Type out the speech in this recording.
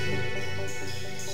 Jesus.